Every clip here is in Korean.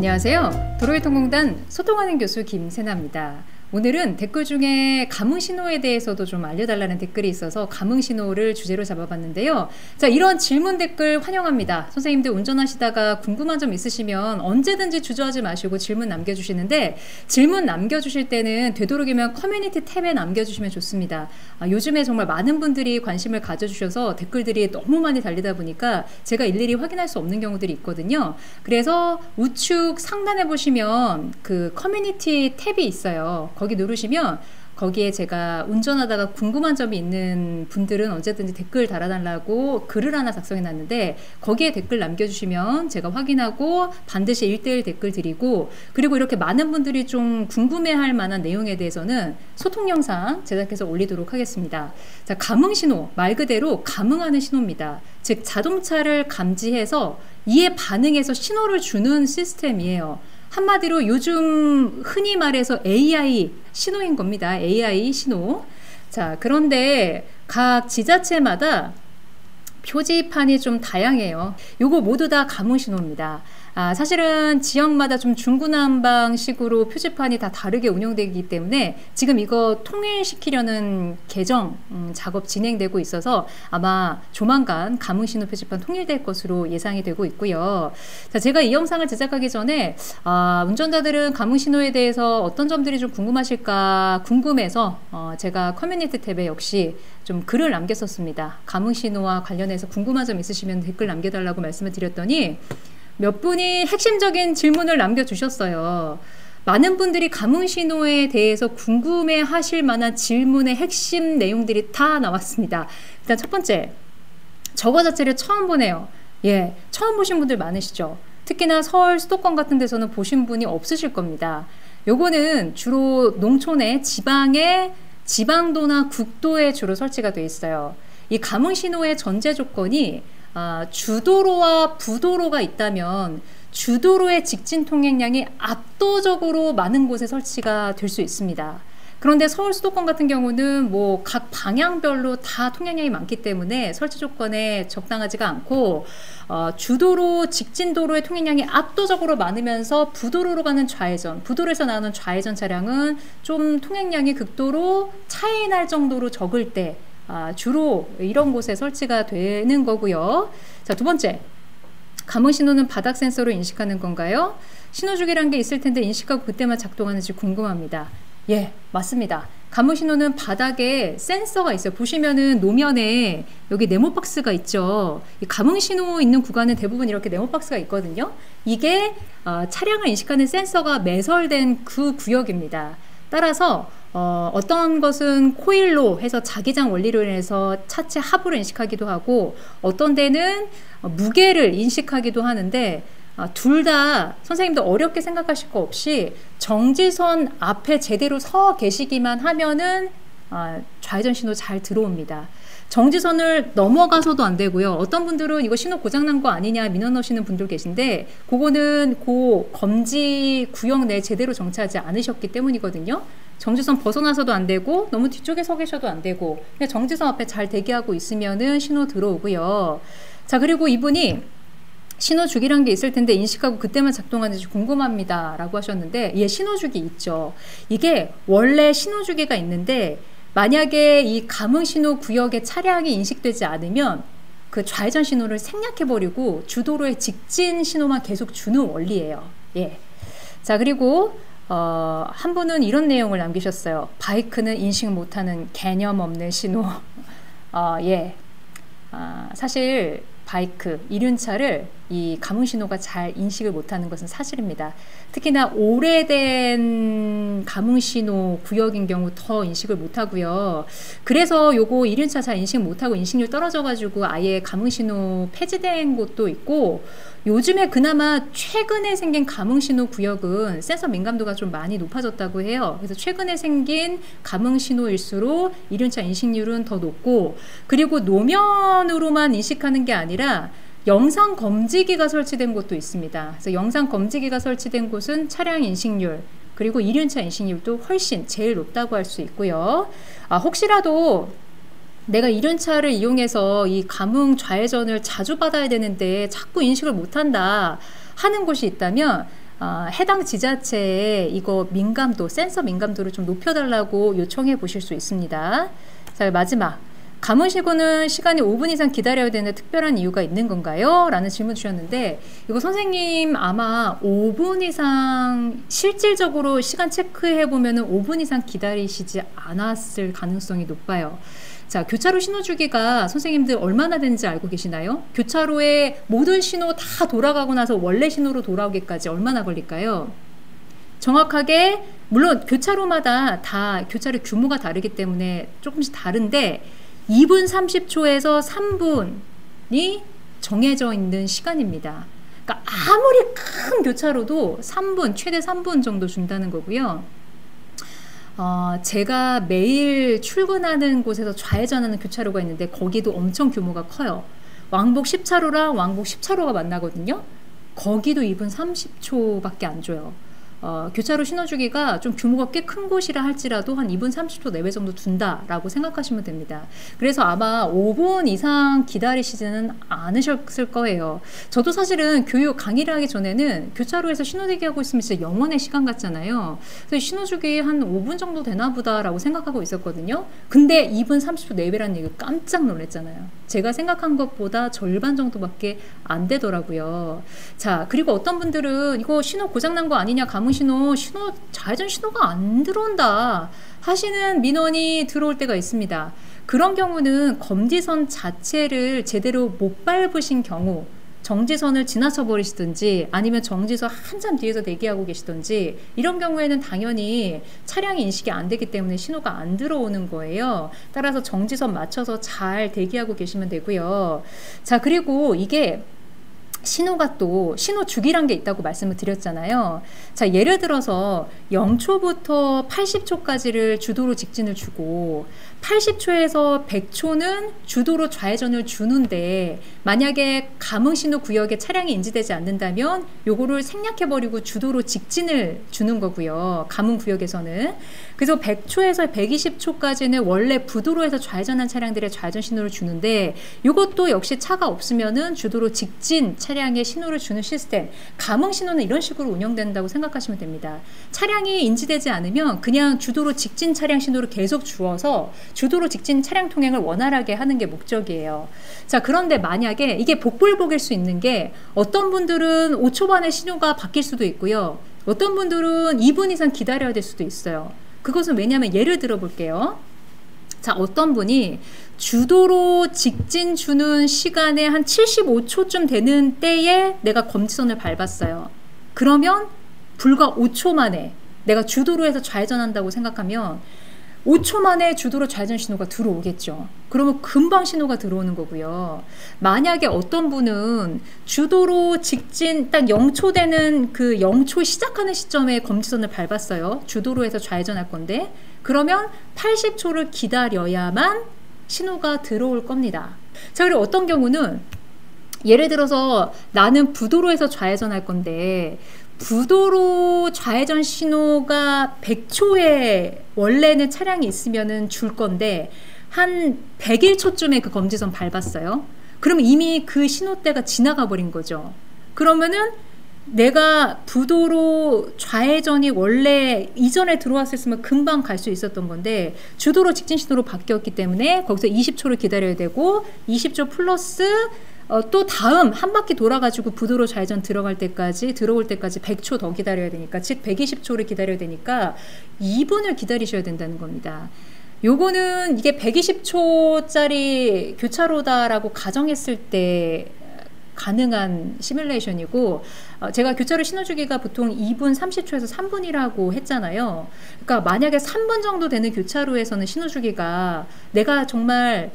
안녕하세요. 도로교통공단 소통하는 교수 김세나입니다. 오늘은 댓글 중에 감흥 신호에 대해서도 좀 알려달라는 댓글이 있어서 감흥 신호를 주제로 잡아봤는데요. 자, 이런 질문 댓글 환영합니다. 선생님들 운전하시다가 궁금한 점 있으시면 언제든지 주저하지 마시고 질문 남겨주시는데 질문 남겨주실 때는 되도록이면 커뮤니티 탭에 남겨주시면 좋습니다. 아, 요즘에 정말 많은 분들이 관심을 가져주셔서 댓글들이 너무 많이 달리다 보니까 제가 일일이 확인할 수 없는 경우들이 있거든요. 그래서 우측 상단에 보시면 그 커뮤니티 탭이 있어요. 거기 누르시면 거기에 제가 운전하다가 궁금한 점이 있는 분들은 언제든지 댓글 달아달라고 글을 하나 작성해 놨는데 거기에 댓글 남겨주시면 제가 확인하고 반드시 일대일 댓글 드리고 그리고 이렇게 많은 분들이 좀 궁금해 할 만한 내용에 대해서는 소통 영상 제작해서 올리도록 하겠습니다. 자, 감흥 신호. 말 그대로 감흥하는 신호입니다. 즉, 자동차를 감지해서 이에 반응해서 신호를 주는 시스템이에요. 한마디로 요즘 흔히 말해서 AI 신호인 겁니다. AI 신호. 자, 그런데 각 지자체마다 표지판이 좀 다양해요. 요거 모두 다 가문 신호입니다. 아, 사실은 지역마다 좀 중구난방식으로 표지판이 다 다르게 운영되기 때문에 지금 이거 통일시키려는 개정 음, 작업 진행되고 있어서 아마 조만간 가문신호 표지판 통일될 것으로 예상이 되고 있고요. 자, 제가 이 영상을 제작하기 전에 아, 운전자들은 가문신호에 대해서 어떤 점들이 좀 궁금하실까 궁금해서 어, 제가 커뮤니티 탭에 역시 좀 글을 남겼었습니다. 가문신호와 관련해서 궁금한 점 있으시면 댓글 남겨달라고 말씀을 드렸더니 몇 분이 핵심적인 질문을 남겨주셨어요. 많은 분들이 가문 신호에 대해서 궁금해 하실 만한 질문의 핵심 내용들이 다 나왔습니다. 일단 첫 번째, 저거 자체를 처음 보네요. 예, 처음 보신 분들 많으시죠? 특히나 서울 수도권 같은 데서는 보신 분이 없으실 겁니다. 요거는 주로 농촌의 지방의 지방도나 국도에 주로 설치가 되어 있어요. 이 가문 신호의 전제 조건이 아, 주도로와 부도로가 있다면 주도로의 직진 통행량이 압도적으로 많은 곳에 설치가 될 수 있습니다. 그런데 서울 수도권 같은 경우는 뭐 각 방향별로 다 통행량이 많기 때문에 설치 조건에 적당하지가 않고 어, 주도로 직진도로의 통행량이 압도적으로 많으면서 부도로로 가는 좌회전, 부도로에서 나오는 좌회전 차량은 좀 통행량이 극도로 차이 날 정도로 적을 때 아, 주로 이런 곳에 설치가 되는 거고요. 자, 두 번째. 감흥 신호는 바닥 센서로 인식하는 건가요? 신호주기란 게 있을 텐데 인식하고 그때만 작동하는지 궁금합니다. 예, 맞습니다. 감흥 신호는 바닥에 센서가 있어요. 보시면은 노면에 여기 네모 박스가 있죠. 이 감흥 신호 있는 구간은 대부분 이렇게 네모 박스가 있거든요. 이게 어, 차량을 인식하는 센서가 매설된 그 구역입니다. 따라서 어, 어떤 것은 코일로 해서 자기장 원리로 인해서 차체 하부를 인식하기도 하고 어떤 데는 무게를 인식하기도 하는데 아, 둘다 선생님도 어렵게 생각하실 거 없이 정지선 앞에 제대로 서 계시기만 하면은 아, 좌회전 신호 잘 들어옵니다. 정지선을 넘어가서도 안 되고요. 어떤 분들은 이거 신호 고장난 거 아니냐 민원 넣으시는 분들 계신데 그거는 고 검지 구역 내 제대로 정차하지 않으셨기 때문이거든요. 정지선 벗어나서도 안 되고 너무 뒤쪽에 서 계셔도 안 되고 그냥 정지선 앞에 잘 대기하고 있으면은 신호 들어오고요. 자 그리고 이분이 신호 주기란 게 있을 텐데 인식하고 그때만 작동하는지 궁금합니다. 라고 하셨는데, 예, 신호 주기 있죠. 이게 원래 신호 주기가 있는데, 만약에 이 감흥 신호 구역의 차량이 인식되지 않으면 그 좌회전 신호를 생략해버리고 주도로의 직진 신호만 계속 주는 원리예요. 예. 자, 그리고 어, 한 분은 이런 내용을 남기셨어요. 바이크는 인식 못하는 개념 없는 신호. 어, 예. 아, 사실 바이크, 이륜차를 이 가문 신호가 잘 인식을 못하는 것은 사실입니다. 특히나 오래된 가문 신호 구역인 경우 더 인식을 못하고요. 그래서 요거 이륜차 잘 인식 못하고 인식률 떨어져가지고 아예 가문 신호 폐지된 곳도 있고 요즘에 그나마 최근에 생긴 감흥 신호 구역은 센서 민감도가 좀 많이 높아졌다고 해요. 그래서 최근에 생긴 감흥 신호일수록 이륜차 인식률은 더 높고 그리고 노면으로만 인식하는 게 아니라 영상 검지기가 설치된 곳도 있습니다. 그래서 영상 검지기가 설치된 곳은 차량 인식률 그리고 이륜차 인식률도 훨씬 제일 높다고 할 수 있고요. 아, 혹시라도 내가 이륜차를 이용해서 이 감흥 좌회전을 자주 받아야 되는데 자꾸 인식을 못한다 하는 곳이 있다면 어, 해당 지자체에 이거 민감도, 센서 민감도를 좀 높여달라고 요청해 보실 수 있습니다. 자, 마지막. 가무시고는 시간이 5분 이상 기다려야 되는 특별한 이유가 있는 건가요? 라는 질문 주셨는데 이거 선생님 아마 5분 이상 실질적으로 시간 체크해 보면 은 5분 이상 기다리시지 않았을 가능성이 높아요. 자, 교차로 신호 주기가 선생님들 얼마나 되는지 알고 계시나요? 교차로에 모든 신호 다 돌아가고 나서 원래 신호로 돌아오기까지 얼마나 걸릴까요? 정확하게 물론 교차로마다 다 교차로 규모가 다르기 때문에 조금씩 다른데 2분 30초에서 3분이 정해져 있는 시간입니다. 그러니까 아무리 큰 교차로도 3분, 최대 3분 정도 준다는 거고요. 어, 제가 매일 출근하는 곳에서 좌회전하는 교차로가 있는데 거기도 엄청 규모가 커요. 왕복 10차로랑 왕복 10차로가 만나거든요. 거기도 2분 30초밖에 안 줘요. 어, 교차로 신호주기가 좀 규모가 꽤 큰 곳이라 할지라도 한 2분 30초 내외 정도 둔다라고 생각하시면 됩니다. 그래서 아마 5분 이상 기다리시지는 않으셨을 거예요. 저도 사실은 교육 강의를 하기 전에는 교차로에서 신호대기 하고 있으면 진짜 영원의 시간 같잖아요. 그래서 신호주기 한 5분 정도 되나 보다라고 생각하고 있었거든요. 근데 2분 30초 내외라는 얘기 깜짝 놀랐잖아요. 제가 생각한 것보다 절반 정도밖에 안 되더라고요. 자, 그리고 어떤 분들은 이거 신호 고장난 거 아니냐, 가문 신호, 신호, 좌회전 신호가 안 들어온다 하시는 민원이 들어올 때가 있습니다. 그런 경우는 검지선 자체를 제대로 못 밟으신 경우, 정지선을 지나쳐 버리시든지 아니면 정지선 한참 뒤에서 대기하고 계시든지 이런 경우에는 당연히 차량이 인식이 안 되기 때문에 신호가 안 들어오는 거예요. 따라서 정지선 맞춰서 잘 대기하고 계시면 되고요. 자, 그리고 이게 신호가 또 신호 주기란 게 있다고 말씀을 드렸잖아요. 자, 예를 들어서 0초부터 80초까지를 주도로 직진을 주고 80초에서 100초는 주도로 좌회전을 주는데 만약에 감흥 신호 구역에 차량이 인지되지 않는다면 요거를 생략해 버리고 주도로 직진을 주는 거고요. 감흥 구역에서는 그래서 100초에서 120초까지는 원래 부도로에서 좌회전한 차량들의 좌회전 신호를 주는데 요것도 역시 차가 없으면은 주도로 직진 차 량의 신호를 주는 시스템 감흥 신호는 이런 식으로 운영된다고 생각하시면 됩니다. 차량이 인지되지 않으면 그냥 주도로 직진 차량 신호를 계속 주어서 주도로 직진 차량 통행을 원활하게 하는 게 목적이에요. 자, 그런데 만약에 이게 복불복일 수 있는 게 어떤 분들은 5초 만에 신호가 바뀔 수도 있고요. 어떤 분들은 2분 이상 기다려야 될 수도 있어요. 그것은 왜냐하면 예를 들어 볼게요. 자, 어떤 분이 주도로 직진 주는 시간에 한 75초쯤 되는 때에 내가 검지선을 밟았어요. 그러면 불과 5초 만에 내가 주도로 해서 좌회전한다고 생각하면 5초 만에 주도로 좌회전 신호가 들어오겠죠. 그러면 금방 신호가 들어오는 거고요. 만약에 어떤 분은 주도로 직진 딱 0초 되는 그 0초 시작하는 시점에 검지선을 밟았어요. 주도로 해서 좌회전할 건데 그러면 80초를 기다려야만 신호가 들어올 겁니다. 자, 그리고 어떤 경우는 예를 들어서 나는 부도로에서 좌회전할 건데 부도로 좌회전 신호가 100초에 원래는 차량이 있으면은 줄 건데 한 101초쯤에 그 검지선 밟았어요. 그러면 이미 그 신호대가 지나가 버린 거죠. 그러면은 내가 부도로 좌회전이 원래 이전에 들어왔었으면 금방 갈 수 있었던 건데 주도로 직진 신호로 바뀌었기 때문에 거기서 20초를 기다려야 되고 20초 플러스 어, 또 다음 한 바퀴 돌아가지고 부도로 좌회전 들어갈 때까지 들어올 때까지 100초 더 기다려야 되니까 즉 120초를 기다려야 되니까 2분을 기다리셔야 된다는 겁니다. 요거는 이게 120초짜리 교차로다라고 가정했을 때 가능한 시뮬레이션이고 어, 제가 교차로 신호주기가 보통 2분 30초에서 3분이라고 했잖아요. 그러니까 만약에 3분 정도 되는 교차로에서는 신호주기가 내가 정말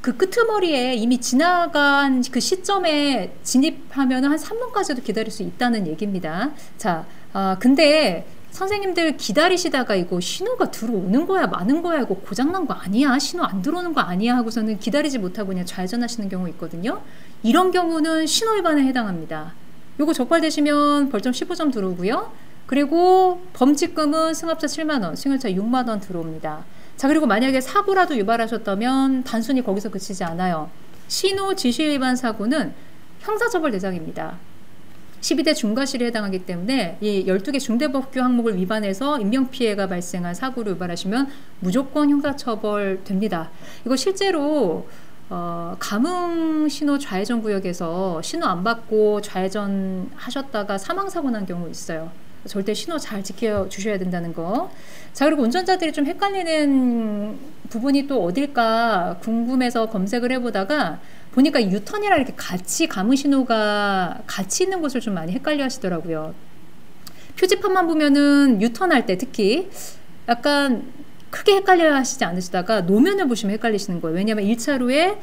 그 끄트머리에 이미 지나간 그 시점에 진입하면 한 3분까지도 기다릴 수 있다는 얘기입니다. 자, 아, 근데 선생님들 기다리시다가 이거 신호가 들어오는 거야, 많은 거야, 이거 고장난 거 아니야, 신호 안 들어오는 거 아니야 하고서는 기다리지 못하고 그냥 좌회전하시는 경우 있거든요. 이런 경우는 신호 위반에 해당합니다. 요거 적발되시면 벌점 15점 들어오고요. 그리고 범칙금은 승합차 7만원, 승용차 6만원 들어옵니다. 자, 그리고 만약에 사고라도 유발하셨다면 단순히 거기서 그치지 않아요. 신호 지시 위반 사고는 형사처벌 대상입니다. 12대 중과실에 해당하기 때문에 이 12개 중대법규 항목을 위반해서 인명피해가 발생한 사고를 유발하시면 무조건 형사처벌 됩니다. 이거 실제로 어, 감흥 신호 좌회전 구역에서 신호 안 받고 좌회전 하셨다가 사망 사고 난 경우 있어요. 절대 신호 잘 지켜 주셔야 된다는 거. 자, 그리고 운전자들이 좀 헷갈리는 부분이 또 어딜까 궁금해서 검색을 해보다가 보니까 유턴이랑 이렇게 같이 감흥 신호가 같이 있는 곳을 좀 많이 헷갈려 하시더라고요. 표지판만 보면은 유턴할 때 특히 약간 크게 헷갈려 하시지 않으시다가 노면을 보시면 헷갈리시는 거예요. 왜냐하면 1차로에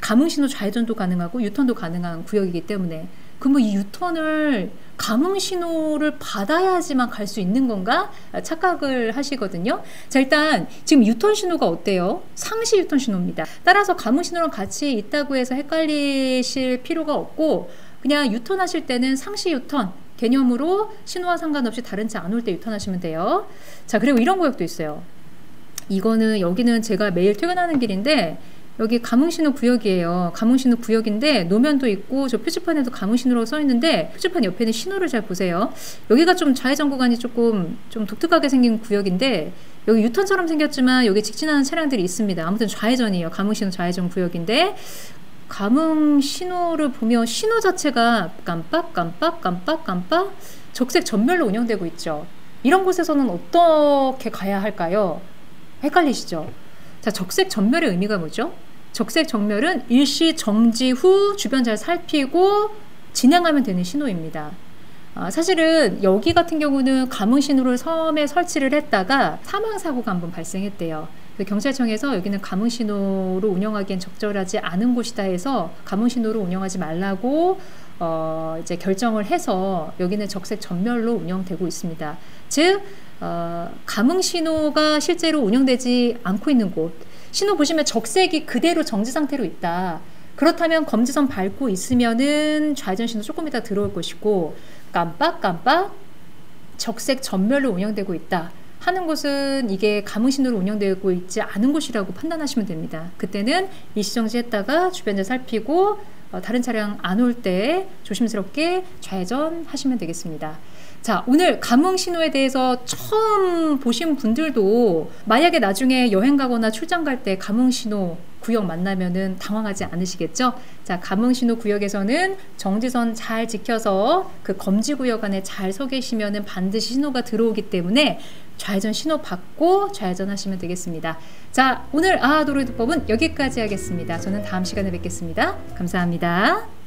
감흥신호 좌회전도 가능하고 유턴도 가능한 구역이기 때문에 그러면 이 유턴을 감흥신호를 받아야지만 갈 수 있는 건가 착각을 하시거든요. 자 일단 지금 유턴 신호가 어때요? 상시 유턴 신호입니다. 따라서 감흥신호랑 같이 있다고 해서 헷갈리실 필요가 없고 그냥 유턴하실 때는 상시 유턴 개념으로 신호와 상관없이 다른 차 안 올 때 유턴하시면 돼요. 자, 그리고 이런 구역도 있어요. 이거는 여기는 제가 매일 퇴근하는 길인데 여기 가문신호 구역이에요. 가문신호 구역인데 노면도 있고 저 표지판에도 가문신호라고 써 있는데 표지판 옆에는 신호를 잘 보세요. 여기가 좀 좌회전 구간이 조금 좀 독특하게 생긴 구역인데 여기 유턴처럼 생겼지만 여기 직진하는 차량들이 있습니다. 아무튼 좌회전이에요. 가문신호 좌회전 구역인데 감흥 신호를 보면 신호 자체가 깜빡 깜빡 깜빡 깜빡 적색 전멸로 운영되고 있죠. 이런 곳에서는 어떻게 가야 할까요? 헷갈리시죠? 자, 적색 전멸의 의미가 뭐죠? 적색 전멸은 일시 정지 후 주변 잘 살피고 진행하면 되는 신호입니다. 아, 사실은 여기 같은 경우는 감흥 신호를 섬에 설치를 했다가 사망 사고가 한번 발생했대요. 그 경찰청에서 여기는 감흥 신호로 운영하기엔 적절하지 않은 곳이다 해서 감흥 신호로 운영하지 말라고 어, 이제 결정을 해서 여기는 적색 전멸로 운영되고 있습니다. 즉 어, 감흥 신호가 실제로 운영되지 않고 있는 곳 신호 보시면 적색이 그대로 정지 상태로 있다. 그렇다면 검지선 밟고 있으면은 좌회전 신호 조금 이따 들어올 것이고 깜빡깜빡 적색 전멸로 운영되고 있다. 하는 곳은 이게 가무신으로 운영되고 있지 않은 곳이라고 판단하시면 됩니다. 그때는 일시정지 했다가 주변을 살피고 어, 다른 차량 안 올 때 조심스럽게 좌회전 하시면 되겠습니다. 자, 오늘 감흥 신호에 대해서 처음 보신 분들도 만약에 나중에 여행 가거나 출장 갈 때 감흥 신호 구역 만나면은 당황하지 않으시겠죠? 자, 감흥 신호 구역에서는 정지선 잘 지켜서 그 검지 구역 안에 잘 서 계시면은 반드시 신호가 들어오기 때문에 좌회전 신호 받고 좌회전 하시면 되겠습니다. 자, 오늘 아하 도로이드법은 여기까지 하겠습니다. 저는 다음 시간에 뵙겠습니다. 감사합니다.